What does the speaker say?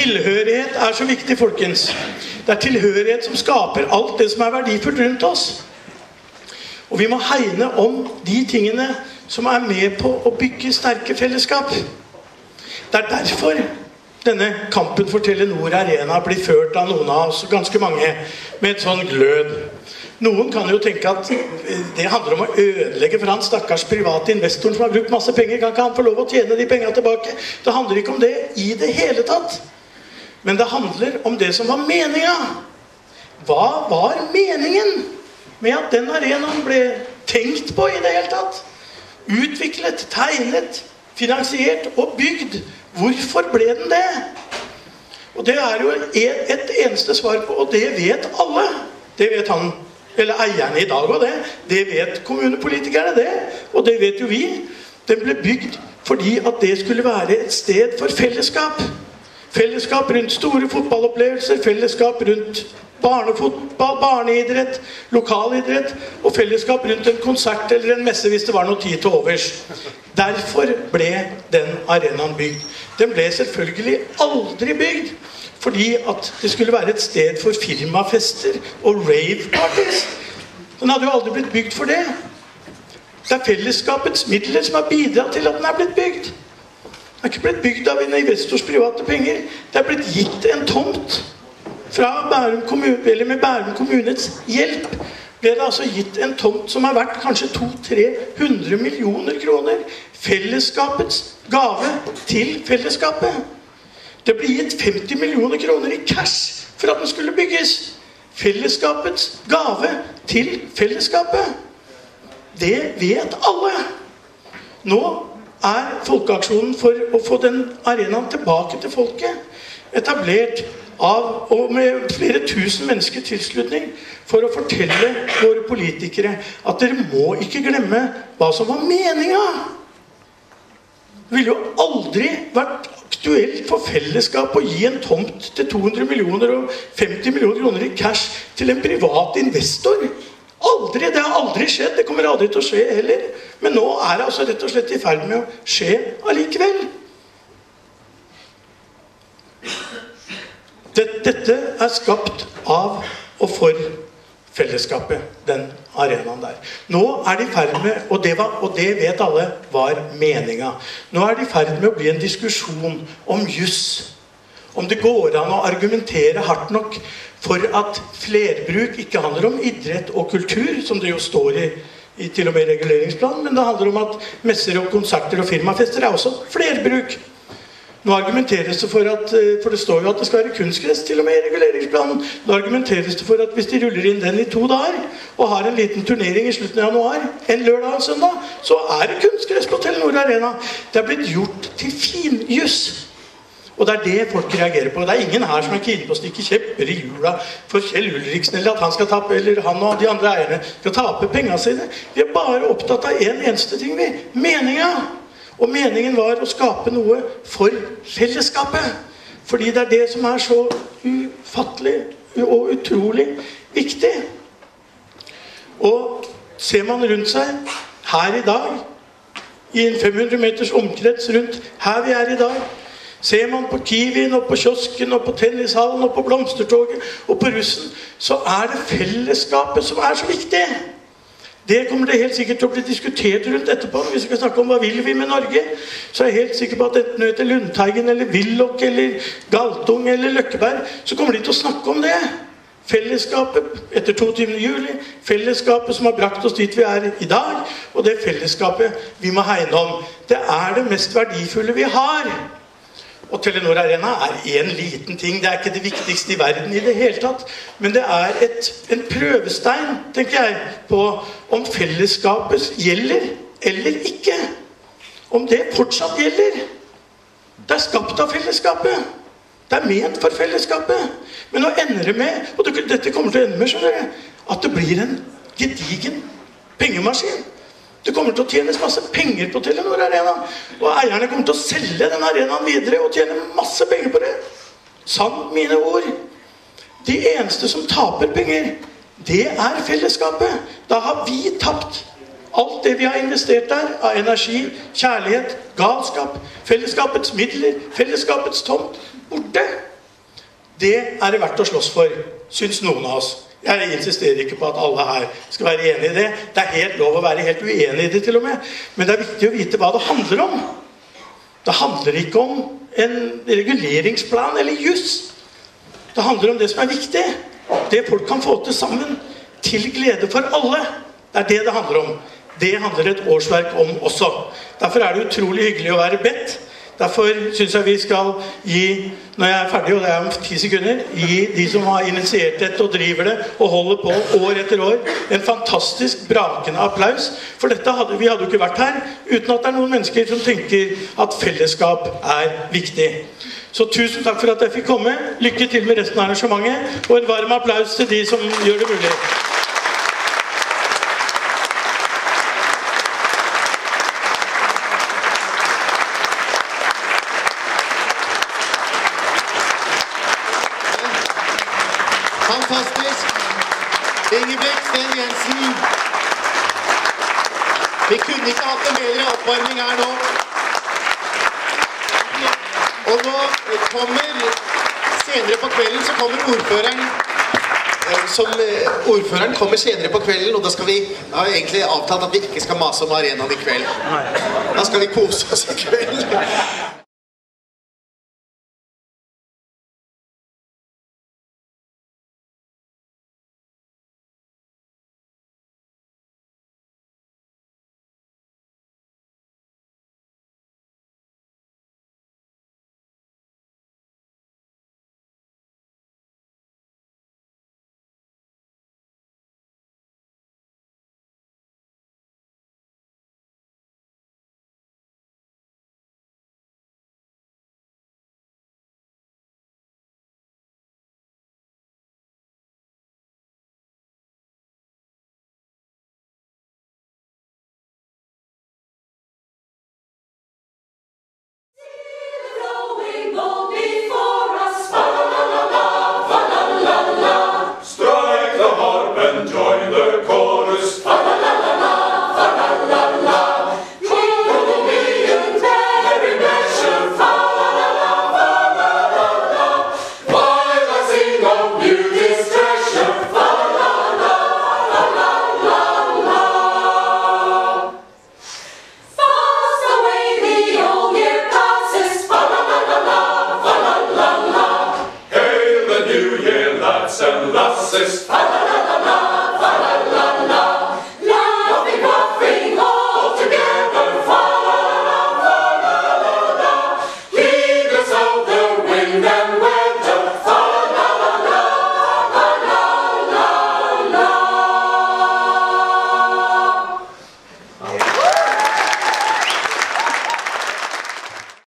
tilhørighet er så viktig, folkens. Det er tilhørighet som skaper alt det som er verdifullt rundt oss. Og vi må hegne om de tingene som er med på å bygge sterke fellesskap. Det er derfor denne kampen for Telenor Arena blir ført av noen av oss, ganske mange, med et sånn glød. Noen kan jo tenke at det handler om å ødelegge for han stakkars private investoren som har brukt masse penger. Kan ikke han få lov å tjene de pengene tilbake? Det handler ikke om det i det hele tatt. Men det handler om det som var meninga. Hva var meningen med at den arenaen ble tenkt på i det hele tatt? Utviklet, tegnet, finansiert og bygd. Hvorfor ble den det? Og det er jo et eneste svar på, og det vet alle. Det vet han eller eierne i dag og det. Det vet kommunepolitikerne, det. Og det vet jo vi. Den ble bygd fordi at det skulle være et sted for fellesskap. Fellesskap rundt store fotballopplevelser, fellesskap rundt barnefotball, barneidrett, lokalidrett og fellesskap rundt en konsert eller en messe hvis det var noe tid til overs. Derfor ble den arenaen bygd. Den ble selvfølgelig aldri bygd fordi at det skulle være et sted for firmafester og rave-parties. Den hadde jo aldri blitt bygd for det. Det er fellesskapets midler som har bidratt til at den er blitt bygd. Den er ikke blitt bygd av en investors private penger. Det er blitt gitt en tomt fra Bærum kommune, eller med Bærum kommunes hjelp ble det altså gitt en tomt som er verdt kanskje 200-300 millioner kroner. Fellesskapets gave til fellesskapet. Det ble gitt 50 millioner kroner i cash for at den skulle bygges. Fellesskapets gave til fellesskapet. Det vet alle. Nå er Folkeaksjonen for å få den arenaen tilbake til folket etablert av, og med flere tusen mennesker tilslutning for å fortelle våre politikere at dere må ikke glemme hva som var meninga. Det ville jo aldri vært aktuelt for fellesskap å gi en tomt til 200 millioner og 50 millioner kroner i cash til en privat investor. Aldri! Det har aldri skjedd. Det kommer aldri til å skje heller. Men nå er det altså rett og slett i ferd med å skje allikevel. Dette er skapt av og for fellesskapet, den arenaen der. Nå er det i ferd med, og det, var, og det vet alle var meninga, nå er det i ferd med å bli en diskusjon om juss. Om det går an å argumentere hardt nok for at flerbruk ikke handler om idrett og kultur, som det jo står i, i til og med reguleringsplanen, men det handler om at messer og konserter og firmafester er også flerbruk. Nå argumenteres det for at eh, For det står jo at det skal være kunstgress til og med i reguleringsplanen. Nå argumenteres det for at hvis de ruller inn den i to dager og har en liten turnering i slutten av januar, en lørdag og en søndag, så er det kunstgress på Telenor Arena. Det er blitt gjort til finjuss. Og det er det folk reagerer på. Det er ingen her som er keen på å stikke kjepper i hjula for Kjell Ulriksen, eller at han skal tape, eller han og de andre eierne skal tape pengene sine. Vi er bare opptatt av én en eneste ting, vi. Meninga. Og meningen var å skape noe for fellesskapet. Fordi det er det som er så ufattelig og utrolig viktig. Og ser man rundt seg her i dag, i en 500 meters omkrets rundt her vi er i dag, Ser man på Kiwien og på kiosken og på tennishallen og på blomstertoget og på russen, så er det fellesskapet som er så viktig. Det kommer det helt sikkert til å bli diskutert rundt etterpå. Hvis vi skal snakke om hva vil vi med Norge, så er jeg helt sikker på at enten du heter Lundteigen eller Willoch eller Galtung eller Løkkeberg, så kommer de til å snakke om det. Fellesskapet etter 22. juli, fellesskapet som har brakt oss dit vi er i dag, og det fellesskapet vi må hegne om. Det er det mest verdifulle vi har. Og Telenor Arena er én liten ting. Det er ikke det viktigste i verden i det hele tatt. Men det er et, en prøvestein, tenker jeg, på om fellesskapet gjelder eller ikke. Om det fortsatt gjelder. Det er skapt av fellesskapet. Det er ment for fellesskapet. Men nå ender det med, og dette kommer til å ende med, skjønner dere, at det blir en gedigen pengemaskin. Det kommer til å tjenes masse penger på Telenor Arena. Og eierne kommer til å selge den arenaen videre og tjene masse penger på det. Sant mine ord. De eneste som taper penger, det er fellesskapet. Da har vi tapt. Alt det vi har investert der av energi, kjærlighet, galskap, fellesskapets midler, fellesskapets tomt borte. Det er det verdt å slåss for, syns noen av oss. Jeg insisterer ikke på at alle her skal være enig i det. Det er helt lov å være helt uenig i det, til og med. Men det er viktig å vite hva det handler om. Det handler ikke om en reguleringsplan eller juss. Det handler om det som er viktig. Det folk kan få til sammen. Til glede for alle. Det er det det handler om. Det handler et årsverk om også. Derfor er det utrolig hyggelig å være bedt. Derfor syns jeg vi skal gi, når jeg er ferdig, og det er om ti sekunder, gi de som har initiert dette og driver det og holder på år etter år, en fantastisk brakende applaus. For dette hadde, vi hadde jo ikke vært her uten at det er noen mennesker som tenker at fellesskap er viktig. Så tusen takk for at jeg fikk komme. Lykke til med resten av arrangementet. Og en varm applaus til de som gjør det mulig. Fantastisk. Ingebrigt Sten Jensen. Vi kunne ikke hatt en bedre oppvarming her nå. Og nå kommer Senere på kvelden så kommer ordføreren eh, som eh, Ordføreren kommer senere på kvelden, og da skal vi har egentlig avtalt at vi ikke skal mase om arenaen i kveld. Da skal vi kose oss i kveld.